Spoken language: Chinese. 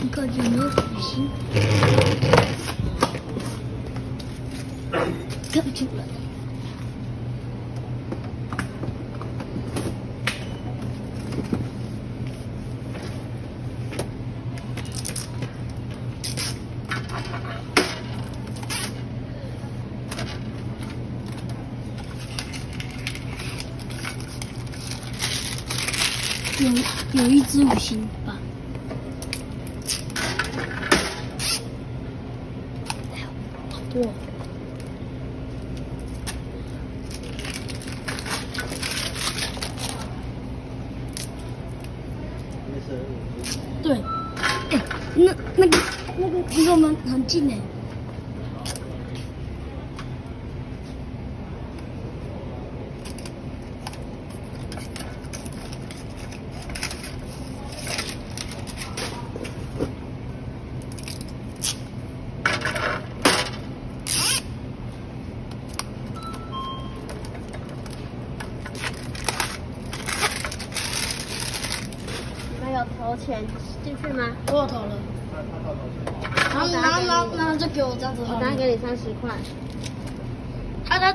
你看有没有五星？看不出来。有有一只五星对，哎，那那个那个离我们很近哎。有投钱进去吗？我有投了。然后然后然后然后就给我这样子。我拿给你三十块。啊他。